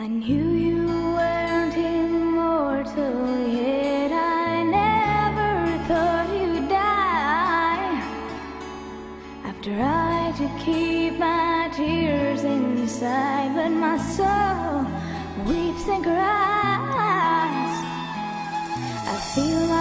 I knew you weren't immortal, yet I never thought you'd die. After tried to keep my tears inside, but my soul weeps and cries. I feel my